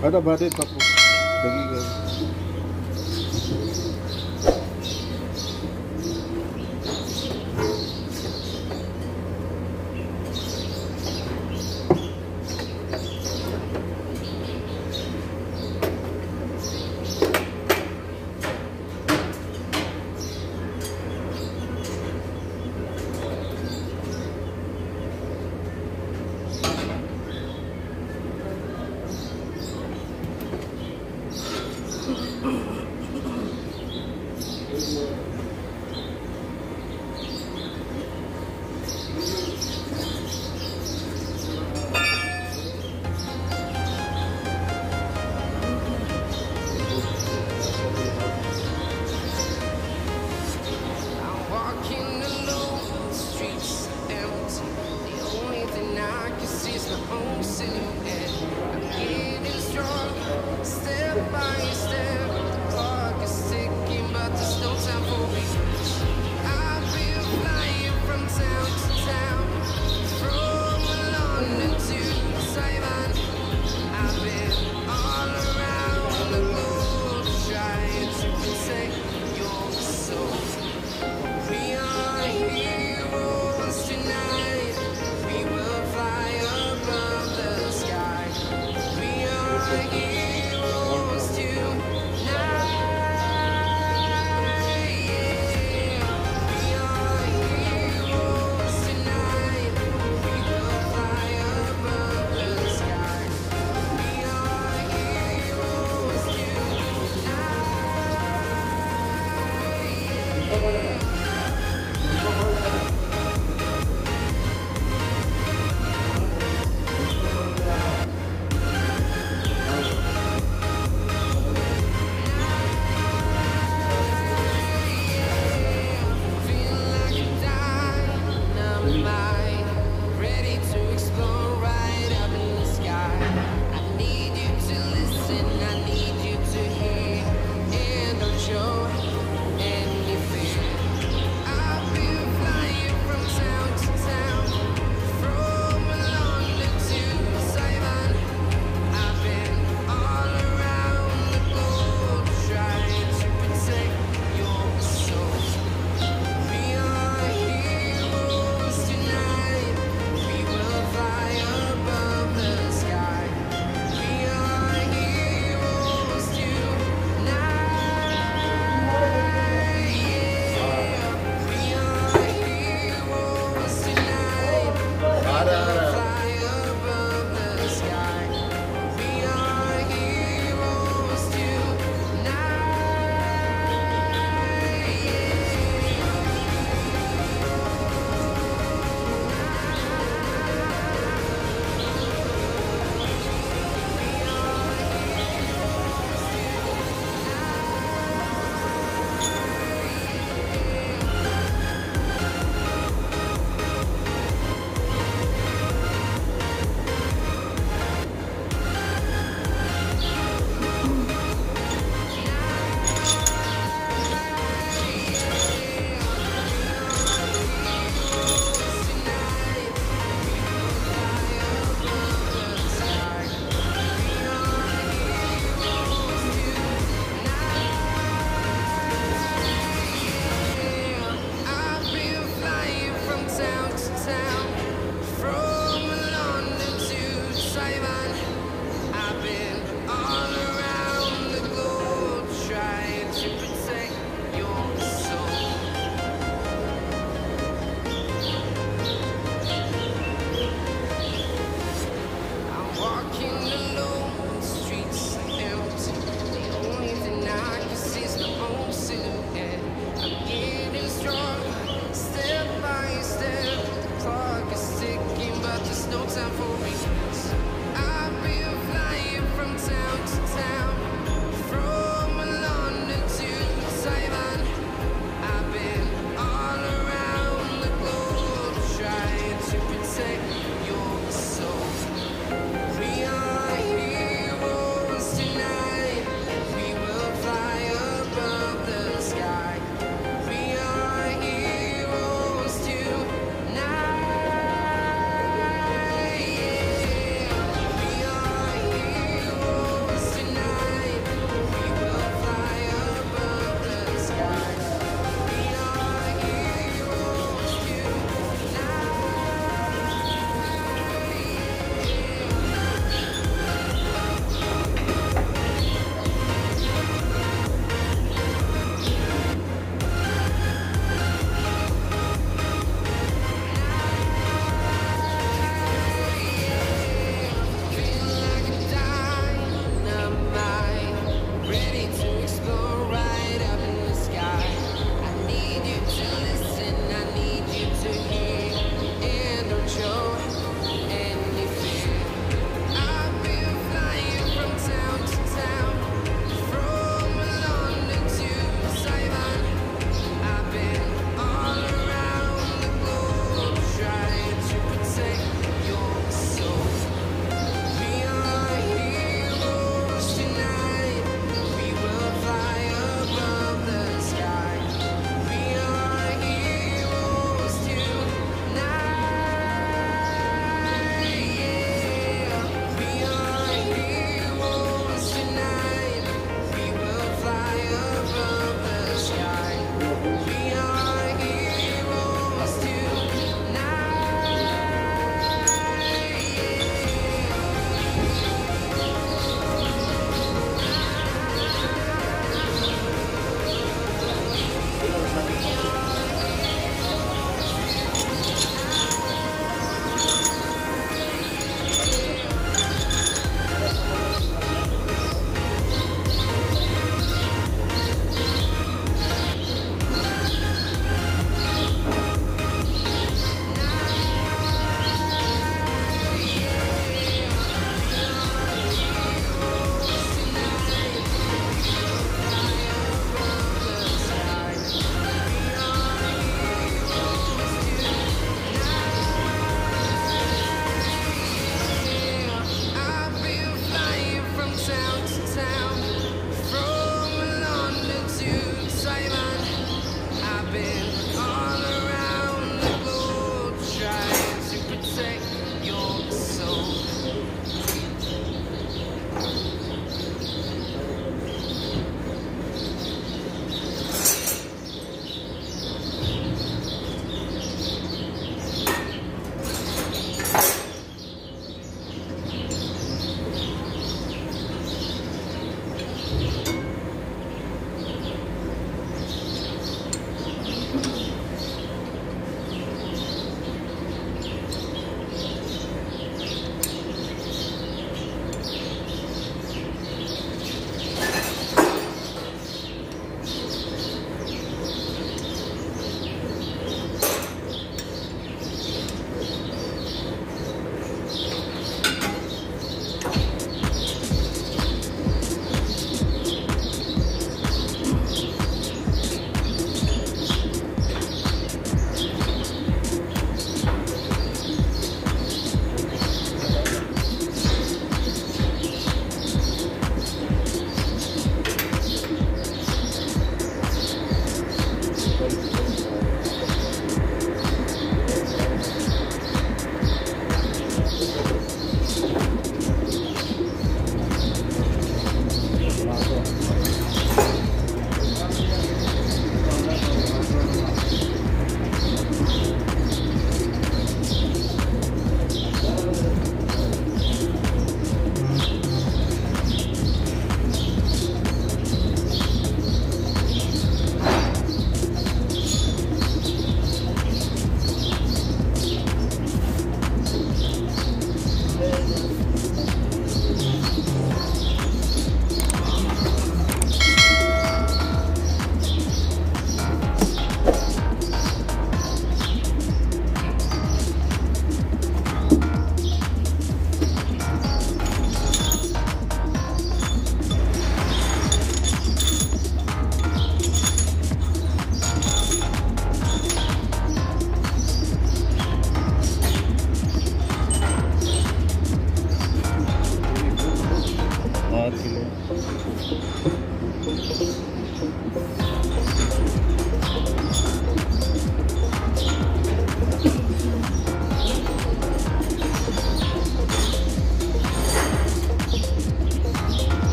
Ada batik 40 daging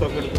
দর্শকের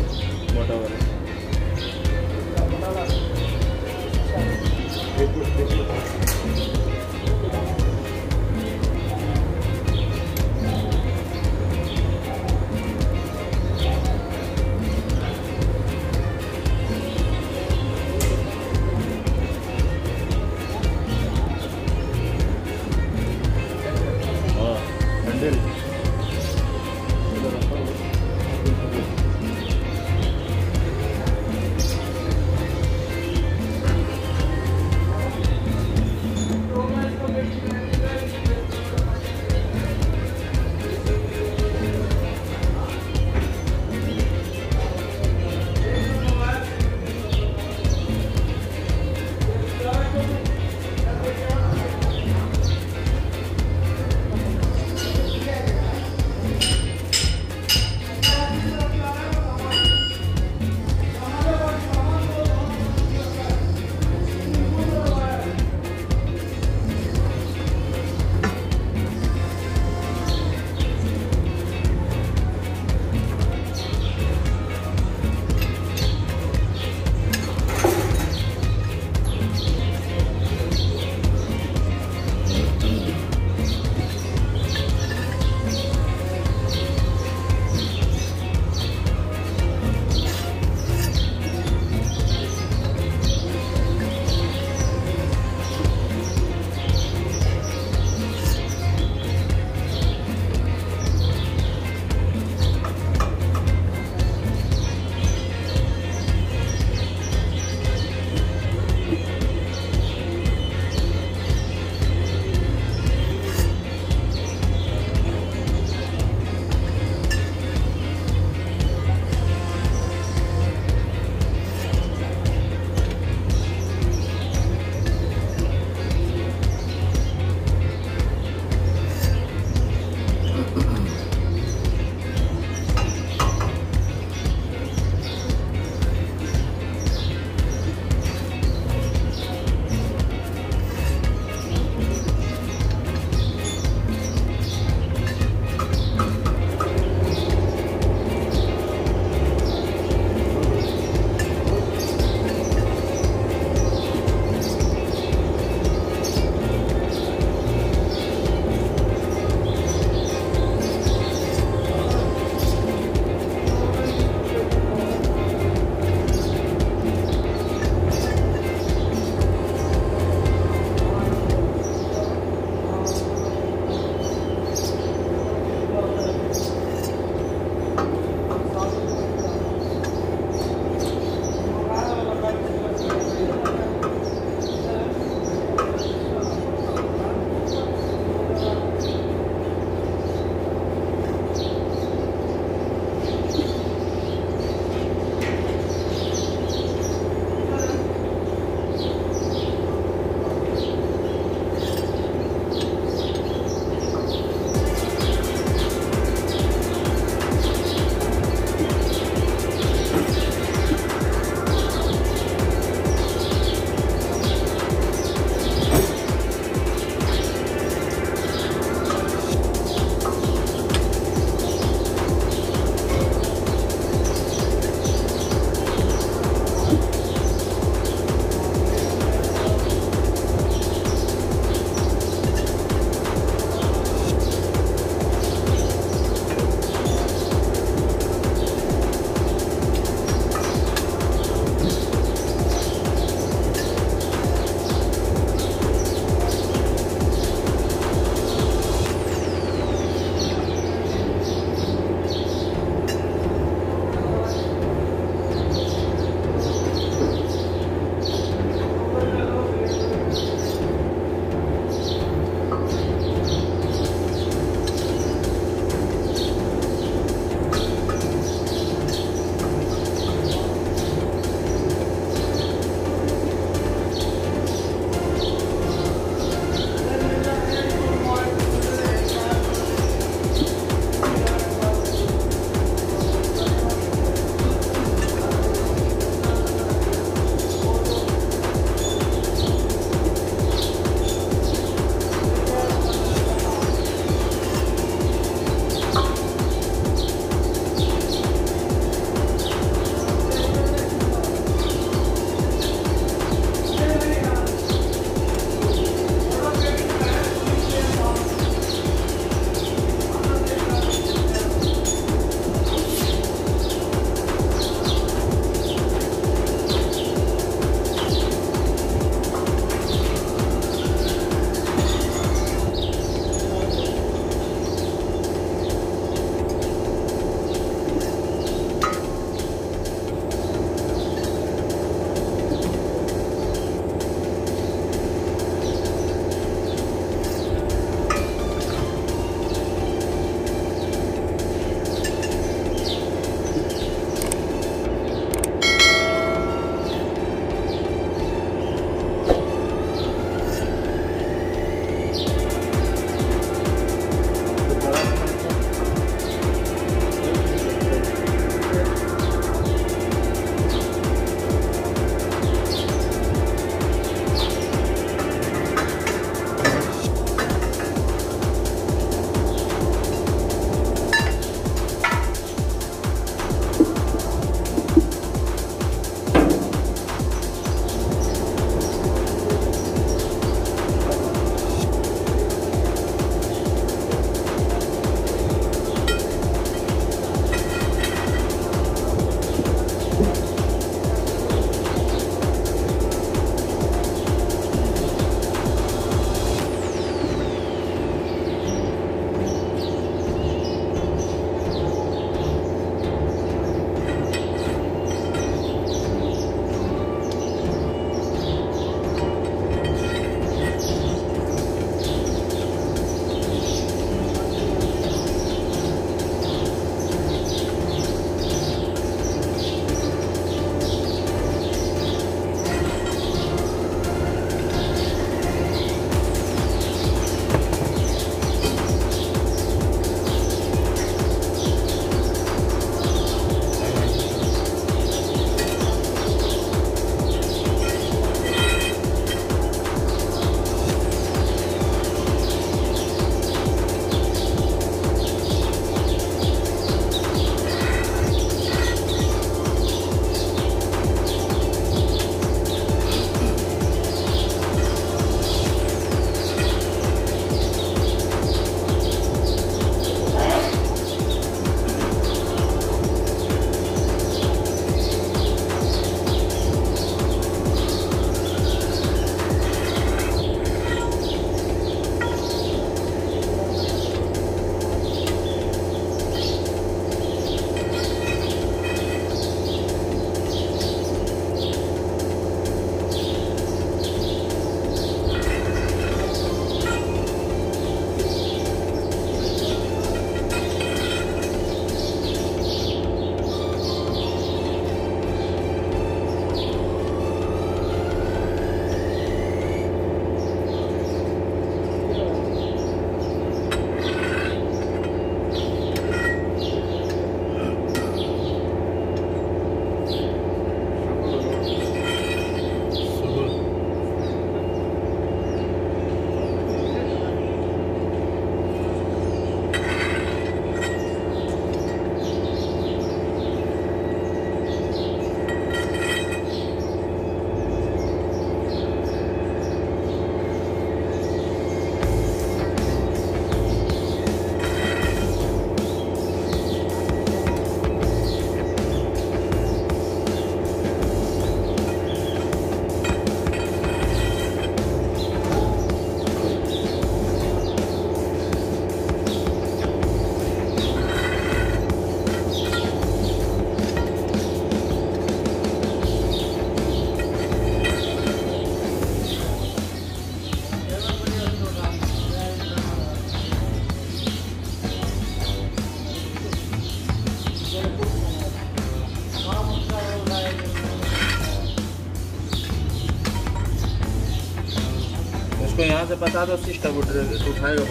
से बता दो सिस्टम उठाएगा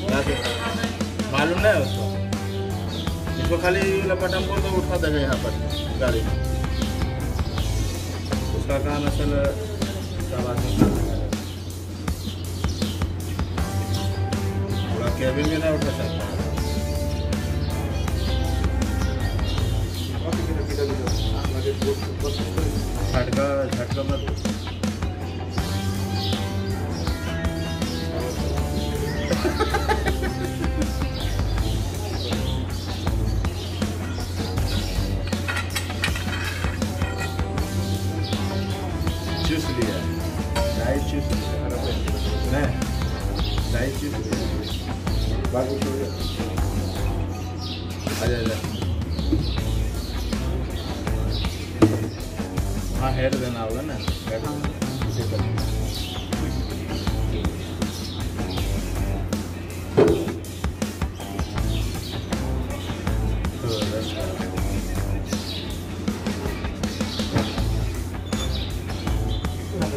यहाँ से? मालूम नहीं है उसको। इसको खाली लपटम वाला तो उठा देगा यहाँ पर, गाड़ी में। उसका काम असल। पूरा केबिन भी नहीं उठा सकता।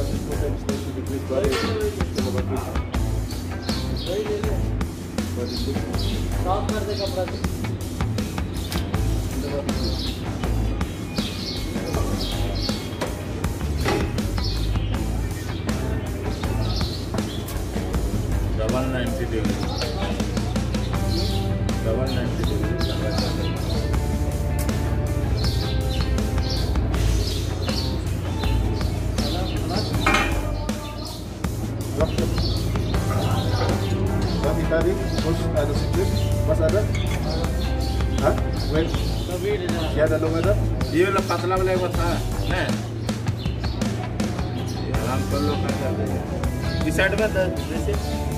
दो ich- weil ich nicht- double ninety degree prazer.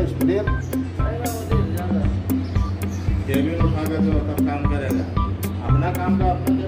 है स्प्लेयर जो काम करेगा। अपना काम तो का अपना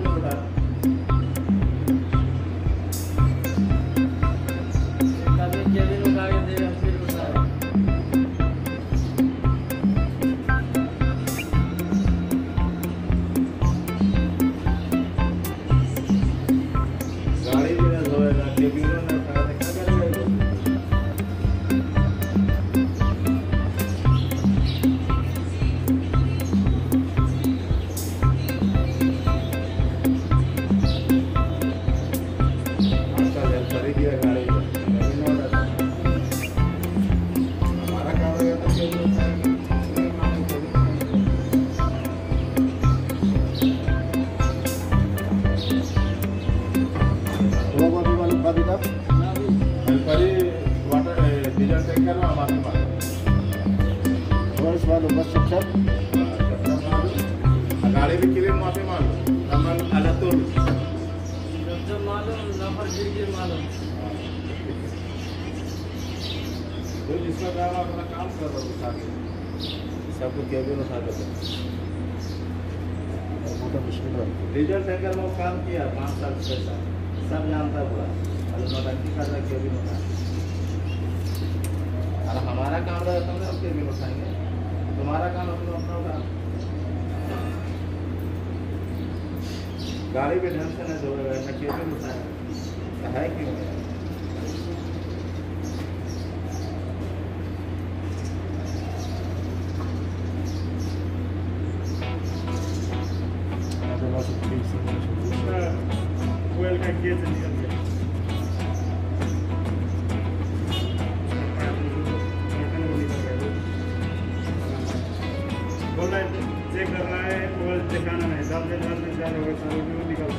खोला है तो चेक कर रहा है मोबाइल दिखाना है साथ में साथ में चार होगा चार होगी वो निकल रहा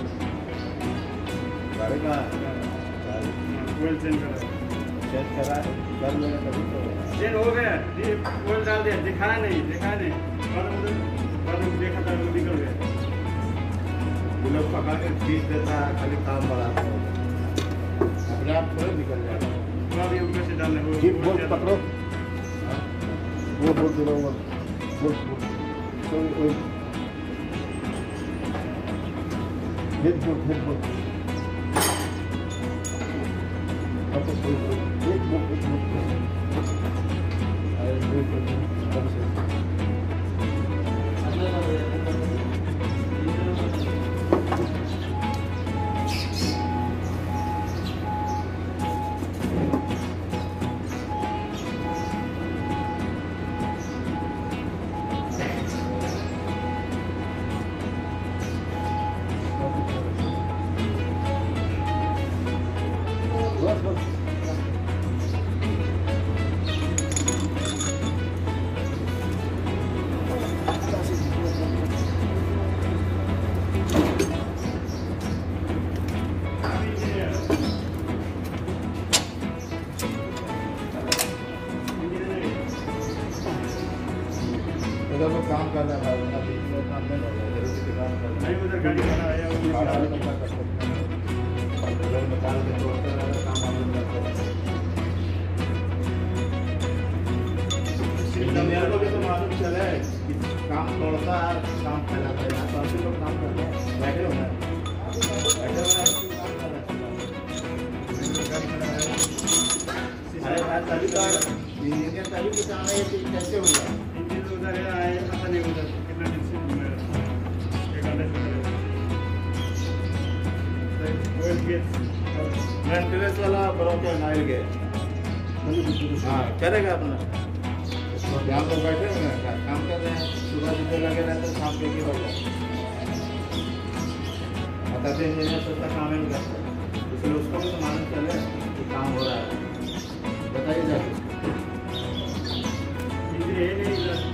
है। मोबाइल चेंज कर। रहा है चेक कर रहा है चार महीने कभी तो। चेंज हो गया मोबाइल डाल दिया दिखाया नहीं दिखाया नहीं। बाद में बाद में देखा था वो निकल गया वो लोग पका के फ़ीस देता है खाली काम बढ़ाता है अपने आप थोड़े निकल जाता है बोल पकड़ो। हाँ, वो बोल बोलो बोल बोल। oei, oei. Dit moet, dit moet. Dat is goed. Moet, moet. Maintenance वाला बरोबर तो नाइल गए हाँ करेगा अपना। यहाँ पर बैठे हैं काम कर रहे हैं। सुबह जितने लगे रहते हैं शाम के लिए बैठे बताते इंजीनियर सबका काम ही नहीं करते इसलिए उसको भी तो मालूम चले कि काम हो रहा है। बताइए सर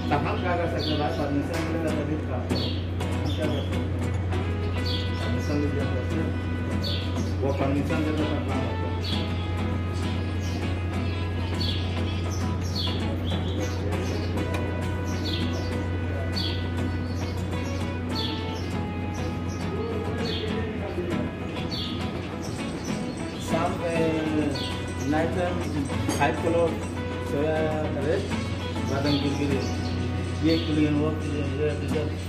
तो हम क्या कर सकते भाई परमिशन मिलेगा तभी तो काम हम क्या कर सकते परमिशन मिल जाए वो परमिशन देता तो काम होता है नाइट में फाइव किलो सोया रेस्ट बादाम की ये किलो वो किलो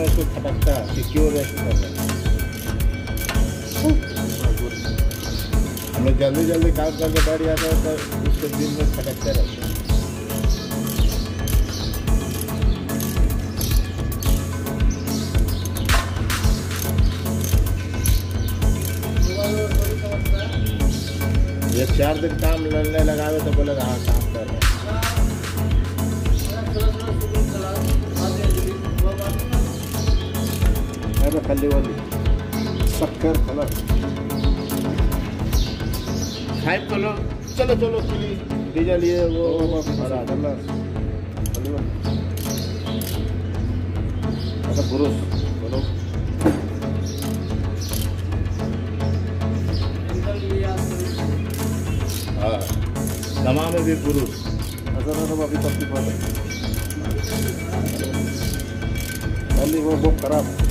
में उसको खटकता है क्यों रेस्ट कर रहे हम लोग जल्दी जल्दी काम करके बैठ जाते हैं तो उसको दिल में खटकते रहते हैं। ये चार दिन काम लड़ने लगावे तो बोले हाँ काम अरे खल्ली वाली। शक्कर खलक फाइव किलो चलो चलो चलिए डीजल ये वो भरा डलर खल्ली वाली। अच्छा पुरुष बोलो। हाँ। दमा में भी पुरुष। अच्छा ना तो अभी तकलीफ़ है। खल्ली वो बुक खराब।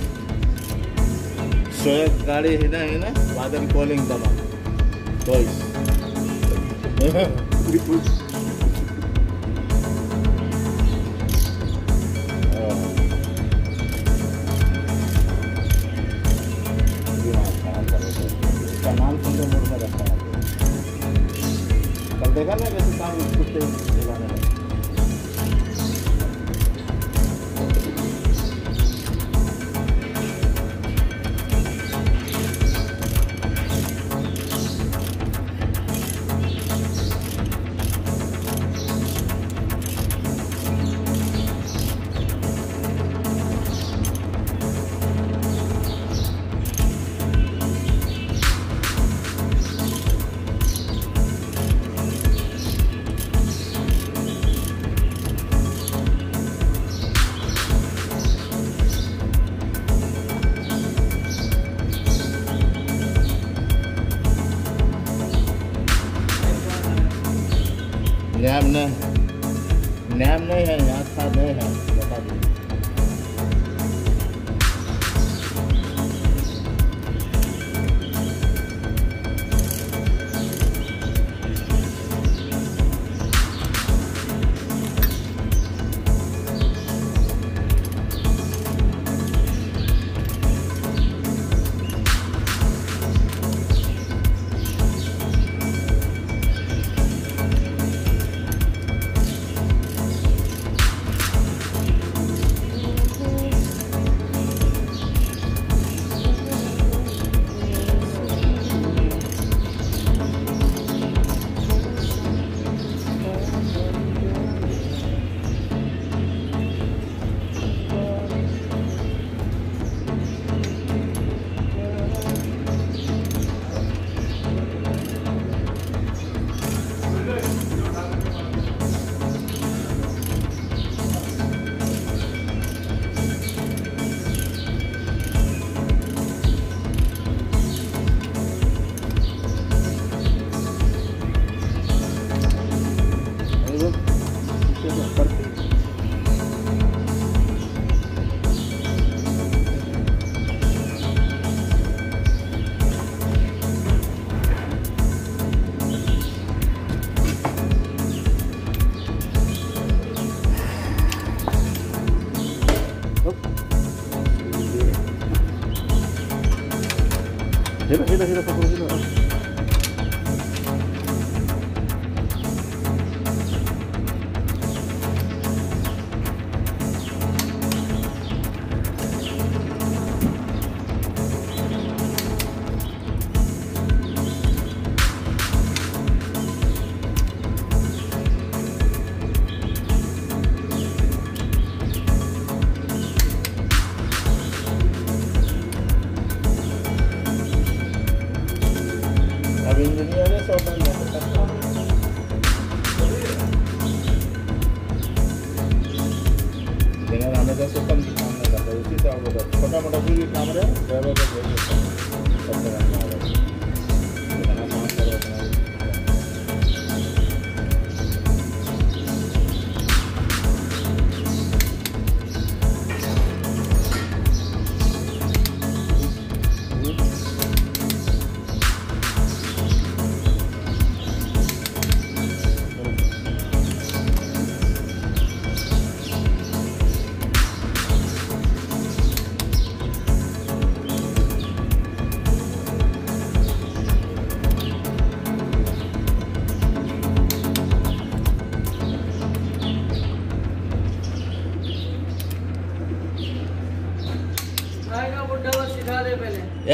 स्वयं गाड़ी है ना है ना बादल कॉलिंग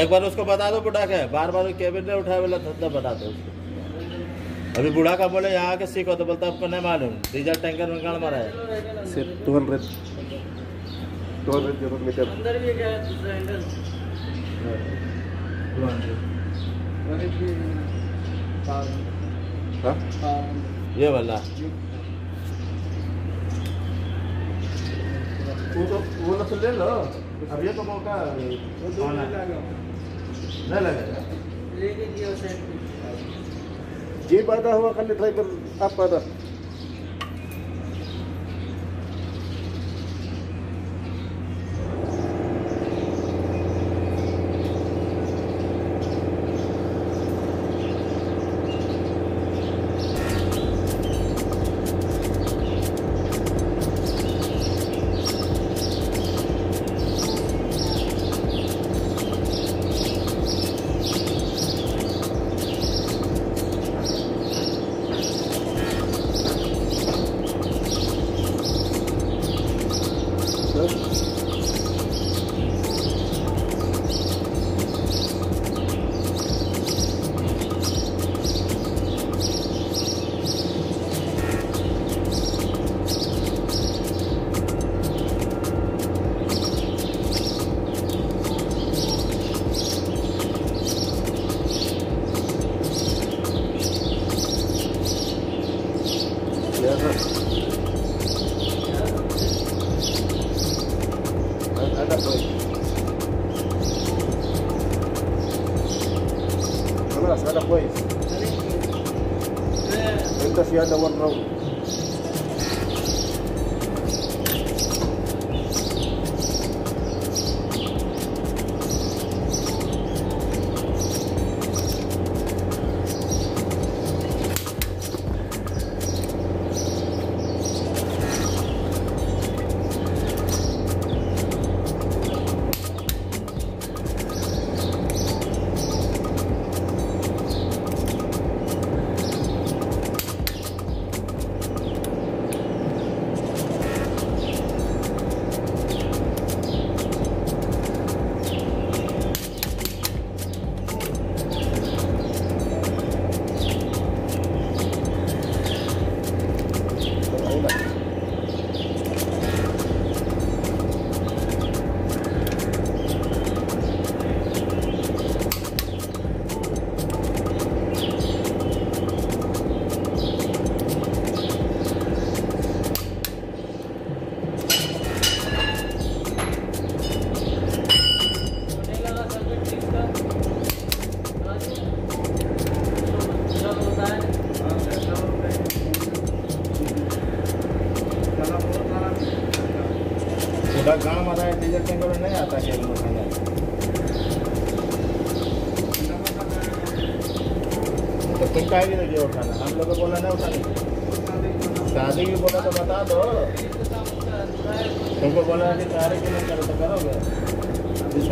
एक बार उसको बता दो बुढ़ा के बार बार कैबिन ने उठाए बोला धंधा बता दो उसको। अभी बुढ़ा का बोले यहाँ आके सीखो। तो बोलता आपको नहीं मालूम। डीजल टैंकर में गाड़ मारा है? से two hundred two hundred kilometre है हाँ? ये वाला। वो तो वो तो ले लो। अब ये तो मौका वो दो होना मिनट। लगा नहीं लगेगा लेके दिया सेट जे बाधा हुआ खाली ड्राइवर आप बाधा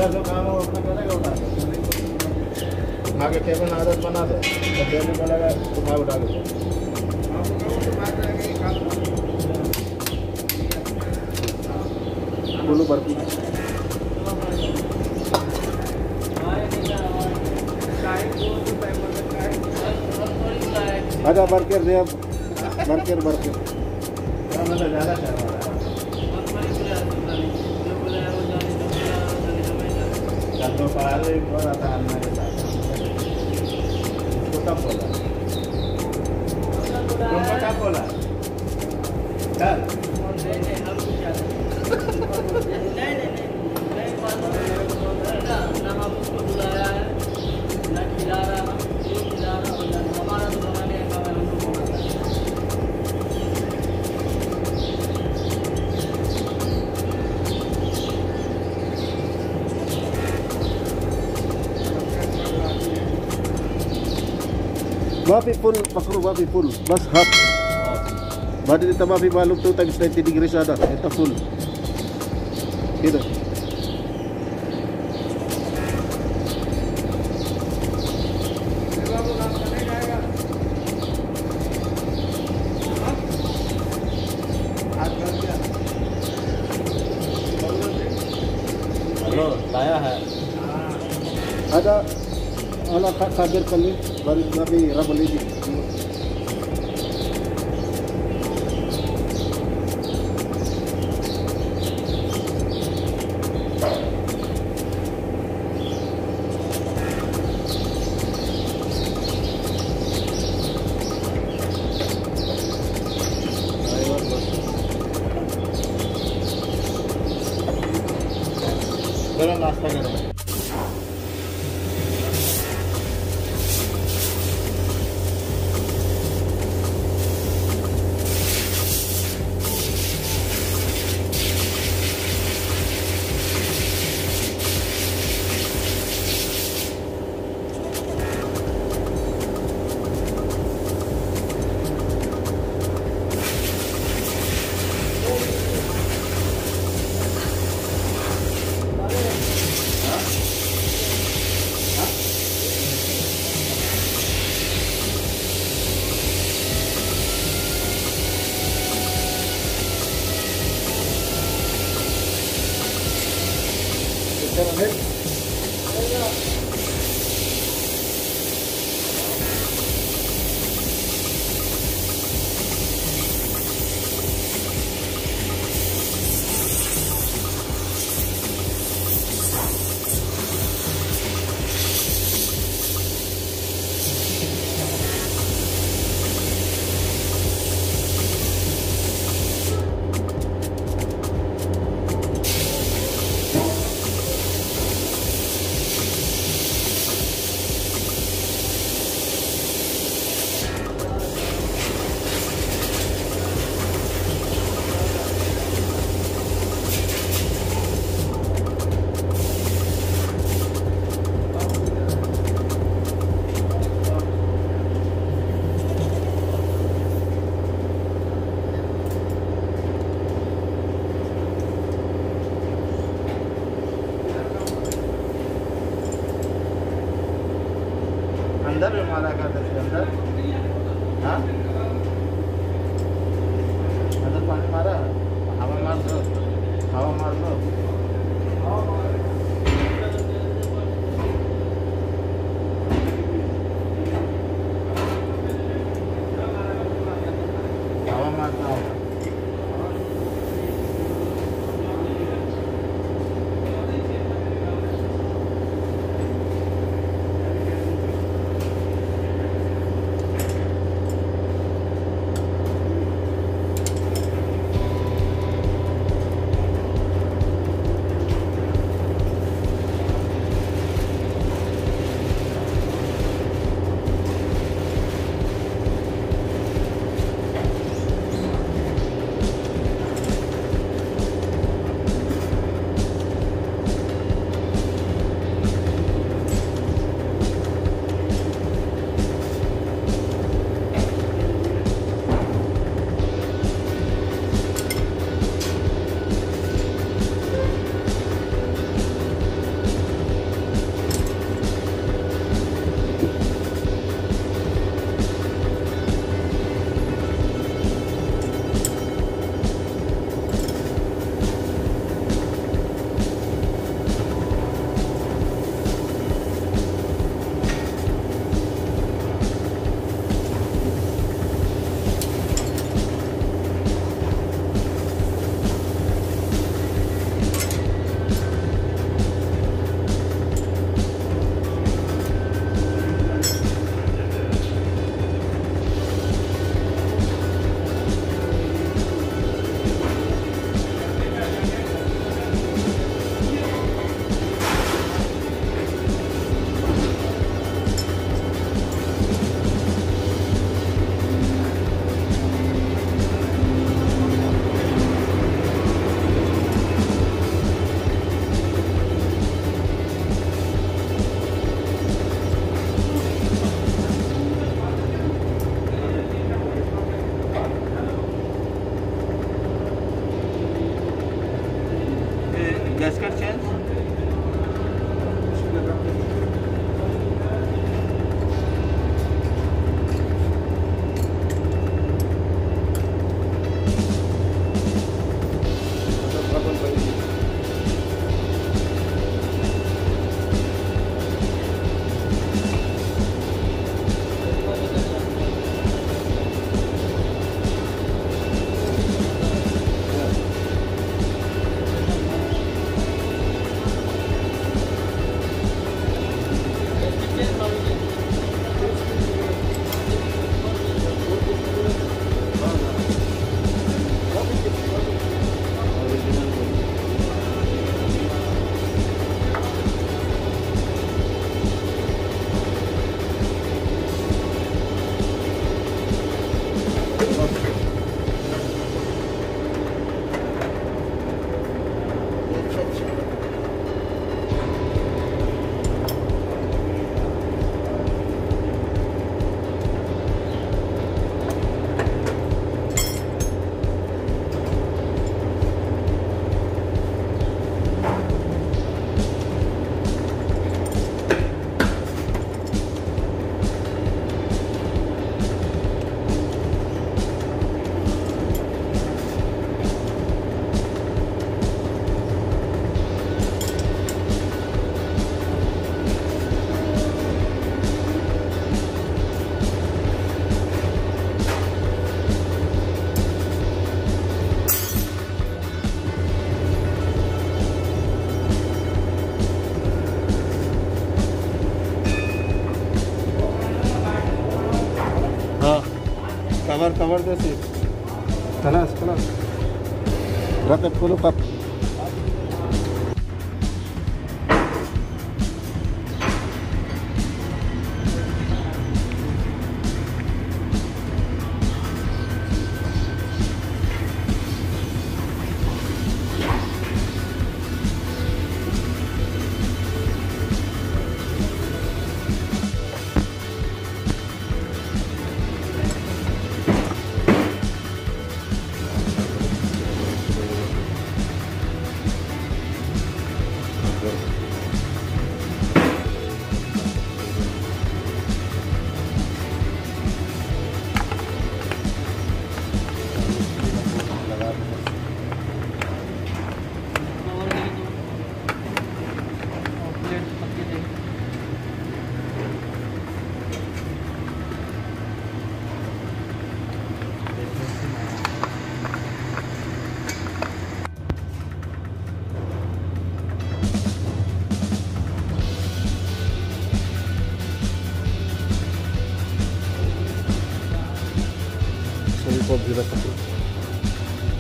जिसका जो आदत बना दे तो डेली बोलेगा उठा उठा के बोलो बर्फ़ी आजा बर्गर दे अब। हाँ, मतलब ज़्यादा टाइम हो रहा है pakro full. Bas half. Badi dito mapi malog 2 times 90 degrees ada. Ito full. Hello लाया है Ada ala ka kader kali bari mapi cover cover cup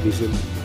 diesel